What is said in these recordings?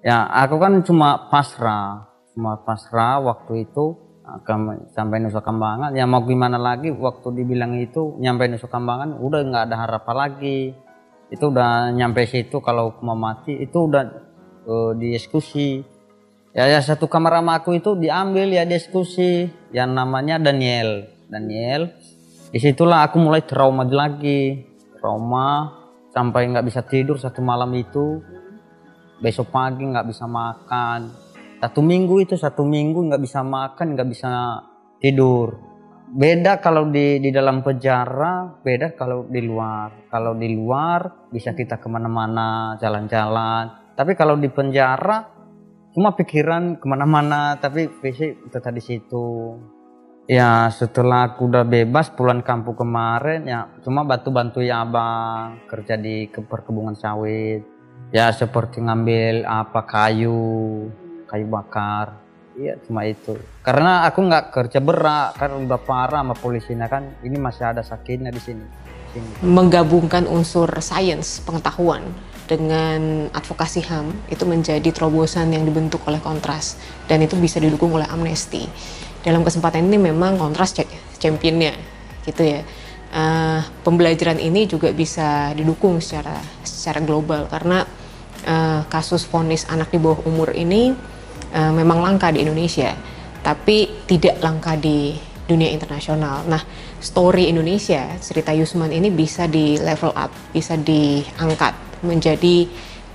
Ya, aku kan cuma pasrah, cuma pasrah waktu itu akan sampai Nusa Kambangan. Ya mau gimana lagi waktu dibilang itu nyampe Nusa Kambangan udah nggak ada harapan lagi. Itu udah nyampe situ kalau mau mati itu udah uh, dieksekusi. Ya, ya satu kamar sama aku itu diambil ya diskusi yang namanya Daniel. Daniel. Di situlah aku mulai trauma lagi, trauma sampai nggak bisa tidur satu malam itu besok pagi nggak bisa makan. Satu minggu itu satu minggu nggak bisa makan nggak bisa tidur. Beda kalau di di dalam penjara beda kalau di luar. Kalau di luar bisa kita ke mana-mana jalan-jalan. Tapi kalau di penjara cuma pikiran ke mana-mana tapi fisik tetap di situ. Ya setelah aku udah bebas pulang kampung kemarin ya cuma bantu-bantu ya abang kerja di perkebunan sawit ya seperti ngambil apa kayu kayu bakar iya cuma itu karena aku nggak kerja berat karena udah parah sama polisinya kan ini masih ada sakitnya di sini, sini. menggabungkan unsur sains pengetahuan dengan advokasi HAM itu menjadi terobosan yang dibentuk oleh Kontras dan itu bisa didukung oleh Amnesty. Dalam kesempatan ini memang Kontras championnya gitu ya. Uh, pembelajaran ini juga bisa didukung secara secara global karena uh, kasus vonis anak di bawah umur ini uh, memang langka di Indonesia, tapi tidak langka di dunia internasional. Nah, story Indonesia, cerita Yusman ini bisa di level up, bisa diangkat menjadi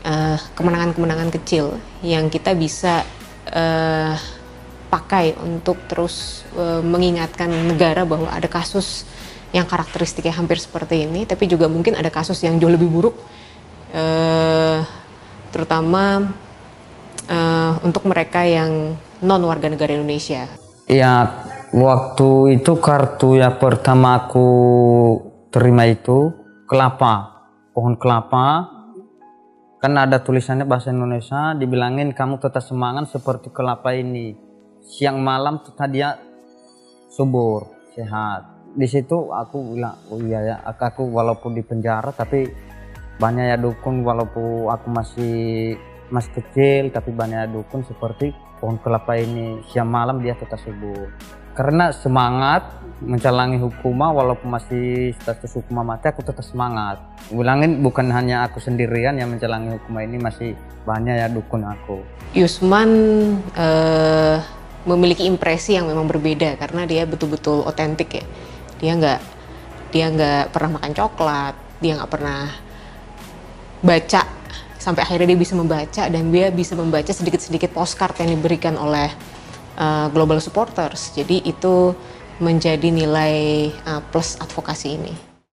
kemenangan kemenangan-kemenangan kecil yang kita bisa uh, pakai untuk terus uh, mengingatkan negara bahwa ada kasus yang karakteristiknya hampir seperti ini, tapi juga mungkin ada kasus yang jauh lebih buruk. Uh, terutama uh, untuk mereka yang non warga negara Indonesia. Ya, waktu itu kartu yang pertama aku terima itu kelapa, pohon kelapa. Kan ada tulisannya bahasa Indonesia, dibilangin kamu tetap semangat seperti kelapa ini. Siang malam tetap dia subur, sehat. Di situ aku bilang, oh iya ya, aku walaupun di penjara tapi banyak ya dukun walaupun aku masih masih kecil tapi banyak ya dukun seperti pohon kelapa ini. Siang malam dia tetap subur karena semangat mencalangi hukuman walaupun masih status hukuman mati aku tetap semangat. Bilangin bukan hanya aku sendirian yang mencalangi hukuman ini masih banyak ya dukun aku. Yusman uh, memiliki impresi yang memang berbeda karena dia betul-betul otentik ya dia nggak dia nggak pernah makan coklat dia nggak pernah baca sampai akhirnya dia bisa membaca dan dia bisa membaca sedikit-sedikit postcard yang diberikan oleh uh, global supporters. Jadi itu menjadi nilai uh, plus advokasi ini.